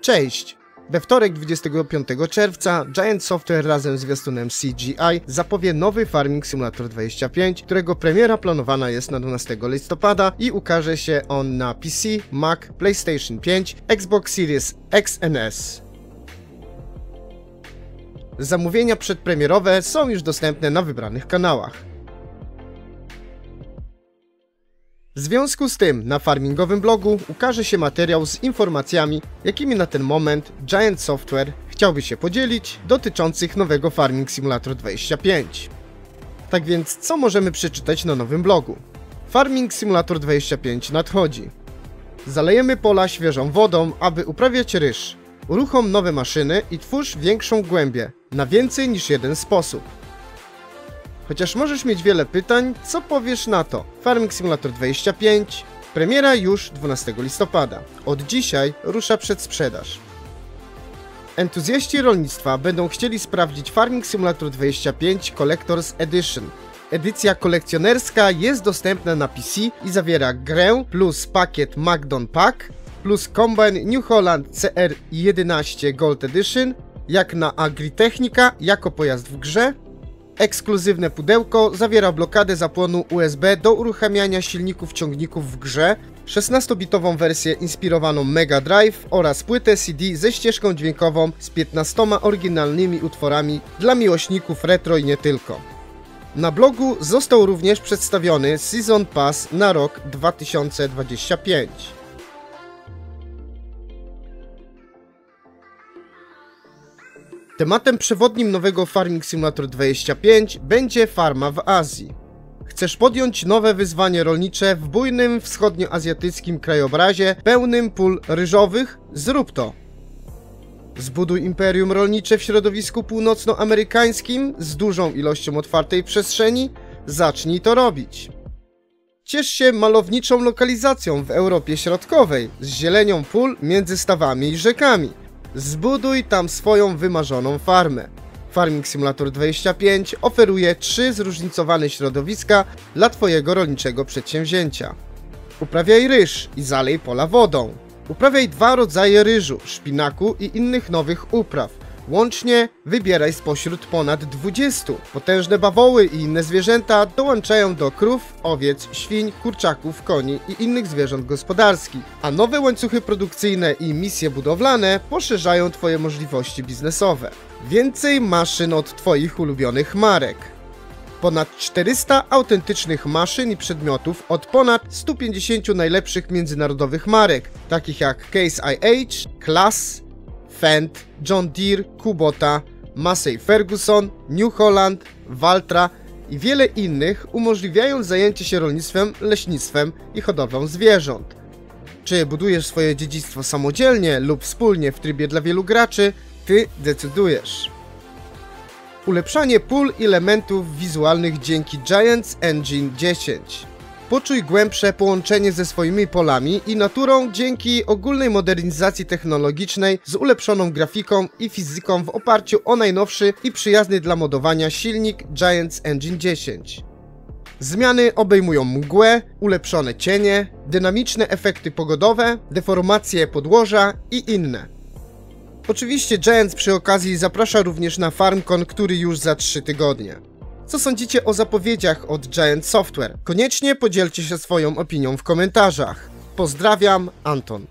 Cześć! We wtorek 25 czerwca Giant Software razem z zwiastunem CGI zapowie nowy Farming Simulator 25, którego premiera planowana jest na 12 listopada i ukaże się on na PC, Mac, PlayStation 5, Xbox Series X and S. Zamówienia przedpremierowe są już dostępne na wybranych kanałach. W związku z tym na farmingowym blogu ukaże się materiał z informacjami, jakimi na ten moment Giant Software chciałby się podzielić dotyczących nowego Farming Simulator 25. Tak więc co możemy przeczytać na nowym blogu? Farming Simulator 25 nadchodzi. Zalejemy pola świeżą wodą, aby uprawiać ryż. Uruchom nowe maszyny i twórz większą głębię, na więcej niż jeden sposób. Chociaż możesz mieć wiele pytań, co powiesz na to? Farming Simulator 25, premiera już 12 listopada. Od dzisiaj rusza przedsprzedaż. Entuzjaści rolnictwa będą chcieli sprawdzić Farming Simulator 25 Collector's Edition. Edycja kolekcjonerska jest dostępna na PC i zawiera grę plus pakiet Magdon Pack plus Combine New Holland CR11 Gold Edition jak na Agritechnika jako pojazd w grze Ekskluzywne pudełko zawiera blokadę zapłonu USB do uruchamiania silników ciągników w grze, 16-bitową wersję inspirowaną Mega Drive oraz płytę CD ze ścieżką dźwiękową z 15 oryginalnymi utworami dla miłośników retro i nie tylko. Na blogu został również przedstawiony Season Pass na rok 2025. Tematem przewodnim nowego Farming Simulator 25 będzie farma w Azji. Chcesz podjąć nowe wyzwanie rolnicze w bujnym wschodnioazjatyckim krajobrazie pełnym pól ryżowych? Zrób to! Zbuduj imperium rolnicze w środowisku północnoamerykańskim z dużą ilością otwartej przestrzeni? Zacznij to robić. Ciesz się malowniczą lokalizacją w Europie Środkowej, z zielenią pól między stawami i rzekami. Zbuduj tam swoją wymarzoną farmę. Farming Simulator 25 oferuje trzy zróżnicowane środowiska dla Twojego rolniczego przedsięwzięcia. Uprawiaj ryż i zalej pola wodą. Uprawiaj dwa rodzaje ryżu, szpinaku i innych nowych upraw. Łącznie wybieraj spośród ponad 20. Potężne bawoły i inne zwierzęta dołączają do krów, owiec, świń, kurczaków, koni i innych zwierząt gospodarskich. A nowe łańcuchy produkcyjne i misje budowlane poszerzają Twoje możliwości biznesowe. Więcej maszyn od Twoich ulubionych marek. Ponad 400 autentycznych maszyn i przedmiotów od ponad 150 najlepszych międzynarodowych marek, takich jak Case IH, Class, Fendt, John Deere, Kubota, Massey Ferguson, New Holland, Valtra i wiele innych umożliwiają zajęcie się rolnictwem, leśnictwem i hodowlą zwierząt. Czy budujesz swoje dziedzictwo samodzielnie lub wspólnie w trybie dla wielu graczy, ty decydujesz. Ulepszanie pól i elementów wizualnych dzięki Giants Engine 10. Poczuj głębsze połączenie ze swoimi polami i naturą dzięki ogólnej modernizacji technologicznej z ulepszoną grafiką i fizyką w oparciu o najnowszy i przyjazny dla modowania silnik Giants Engine 10. Zmiany obejmują mgłę, ulepszone cienie, dynamiczne efekty pogodowe, deformacje podłoża i inne. Oczywiście Giants przy okazji zaprasza również na FarmCon, który już za 3 tygodnie. Co sądzicie o zapowiedziach od Giant Software? Koniecznie podzielcie się swoją opinią w komentarzach. Pozdrawiam, Anton.